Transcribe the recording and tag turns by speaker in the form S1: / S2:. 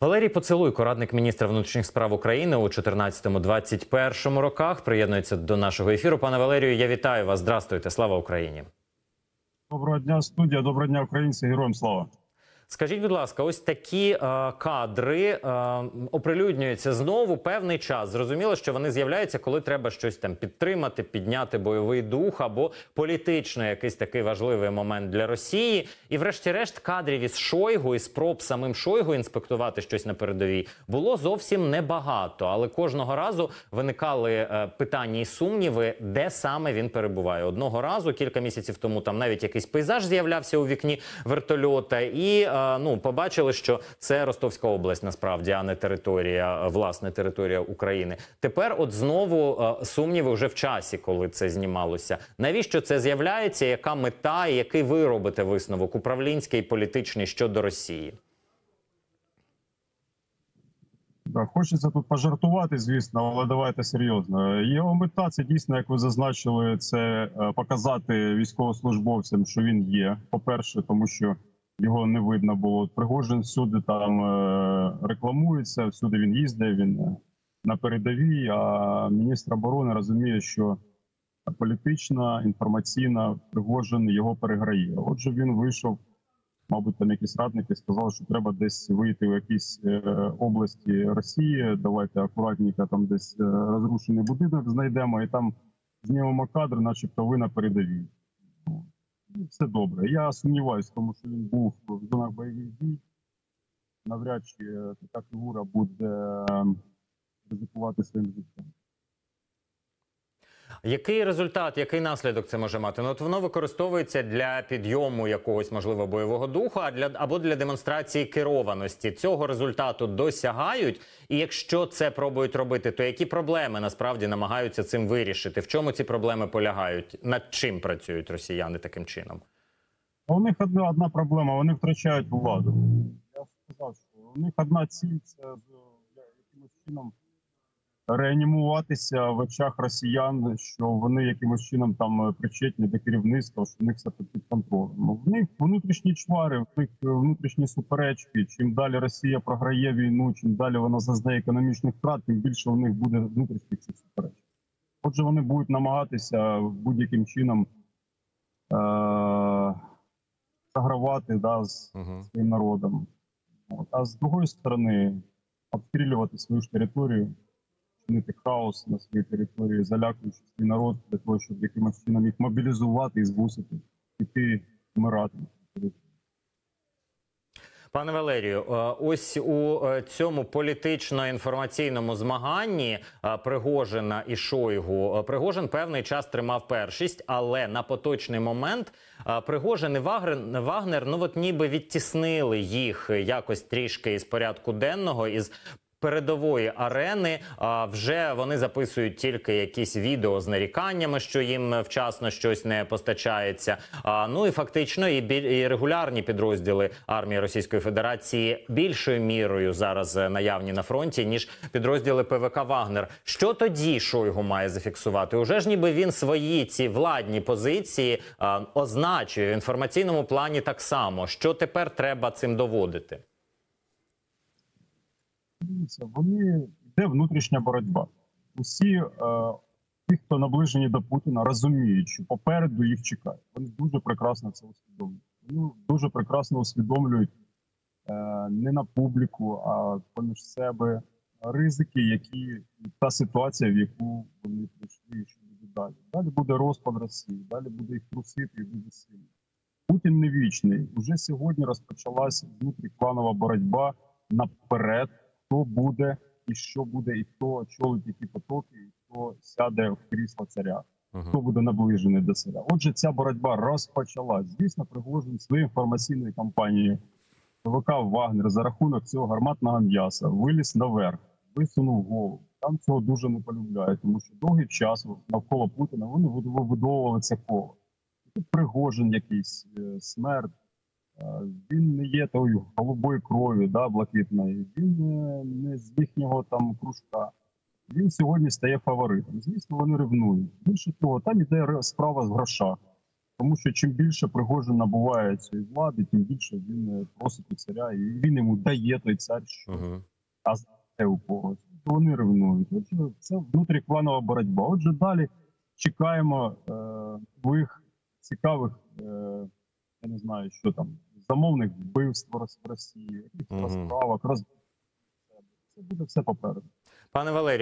S1: Валерій Поцелуйко, радник міністра внутрішніх справ України у 14-21 роках, приєднується до нашого ефіру. Пане Валерію, я вітаю вас. Здрастуйте. Слава Україні.
S2: Доброго дня, студія. Доброго дня, українці. Героям слава.
S1: Скажіть, будь ласка, ось такі е, кадри е, оприлюднюються знову певний час. Зрозуміло, що вони з'являються, коли треба щось там підтримати, підняти бойовий дух або політично якийсь такий важливий момент для Росії. І, врешті-решт, кадрів із Шойгу і спроб самим Шойгу інспектувати щось на передовій було зовсім небагато. Але кожного разу виникали е, питання і сумніви, де саме він перебуває. Одного разу кілька місяців тому там навіть якийсь пейзаж з'являвся у вікні вертольота і. Е, ну побачили, що це Ростовська область насправді, а не територія, власне територія України. Тепер, от знову сумніви вже в часі, коли це знімалося. Навіщо це з'являється? Яка мета і який ви робите висновок управлінський і політичний щодо Росії?
S2: Хочеться тут пожартувати, звісно, але давайте серйозно. Його мета це дійсно, як ви зазначили, це показати військовослужбовцям, що він є. По перше, тому що його не видно було. Пригожин всюди там е, рекламується, всюди він їздить, він е, на передовій. А міністр оборони розуміє, що політична, інформаційна Пригожин його переграє. Отже, він вийшов, мабуть, там якісь радники сказали, що треба десь вийти в якісь е, області Росії. Давайте акуратненько там десь розрушений будинок знайдемо і там знімемо кадр, начебто ви на передовій все добре. Я сумніваюся, тому що він був в зонах бойових дій. Навряд чи така фігура буде ем, ризикувати своїм життям.
S1: Який результат, який наслідок це може мати? Ну от воно використовується для підйому якогось можливо бойового духу, а для або для демонстрації керованості. Цього результату досягають. І якщо це пробують робити, то які проблеми насправді намагаються цим вирішити? В чому ці проблеми полягають? Над чим працюють росіяни таким чином?
S2: У них одна одна проблема. Вони втрачають владу. Я сказав, що у них одна ціль це якимось чином реанімуватися в очах росіян, що вони якимось чином там причетні до керівництва, що в них все під контролем. Ну, в них внутрішні чвари, в них внутрішні суперечки. Чим далі Росія програє війну, чим далі вона зазнає економічних втрат, тим більше у них буде внутрішніх цих суперечок. Отже, вони будуть намагатися будь-яким чином е- загравати да, з uh своїм народом. От. А з другої сторони, обстрілювати свою ж територію чинити хаос на своїй території, залякуючи свій народ для того, щоб якимось чином їх мобілізувати і змусити піти вмирати.
S1: Пане Валерію, е, ось у е, цьому політично-інформаційному змаганні е, Пригожина і Шойгу Пригожин певний час тримав першість, але на поточний момент Пригожин і Вагнер, ну от ніби відтіснили їх якось трішки із порядку денного із передової арени. А вже вони записують тільки якісь відео з наріканнями, що їм вчасно щось не постачається. А ну і фактично, і і регулярні підрозділи армії Російської Федерації більшою мірою зараз наявні на фронті ніж підрозділи ПВК Вагнер. Що тоді Шойгу має зафіксувати? Уже ж ніби він свої ці владні позиції означує в інформаційному плані так само. Що тепер треба цим доводити?
S2: Дивіться, вони йде внутрішня боротьба. Усі е, ті, хто наближені до Путіна, розуміють, що попереду їх чекають. Вони дуже прекрасно це усвідомлюють. Вони дуже прекрасно усвідомлюють е, не на публіку, а поміж себе ризики, які та ситуація, в яку вони прийшли, що буде далі. Далі буде розпад Росії, далі буде їх трусити і буде сильно. Путін не вічний. Уже сьогодні розпочалася внутрікланова боротьба наперед хто буде і що буде, і хто очолить які потоки, і хто сяде в крісло царя, хто буде наближений до царя. Отже, ця боротьба розпочалась. Звісно, Пригожин своєю інформаційною кампанією ВК Вагнер за рахунок цього гарматного м'яса виліз наверх, висунув голову. Там цього дуже не полюбляють, тому що довгий час навколо Путіна вони вибудовували це коло. Тут Пригожин якийсь е, смерть. Він не є тою голубої крові, да, блакитної. Він не з їхнього там кружка. Він сьогодні стає фаворитом. Звісно, вони ревнують. Більше того, там іде справа з грошах. Тому що чим більше Пригожин набуває цієї влади, тим більше він е, просить у царя, і він йому дає той цар, що
S1: Угу.
S2: знає у когось. Вони ревнують. Отже, це внутрікланова боротьба. Отже, далі чекаємо е, нових цікавих, е, я не знаю, що там, замовних вбивства Росії, розправок, роз... Це буде все попереду.
S1: Пане Валерію.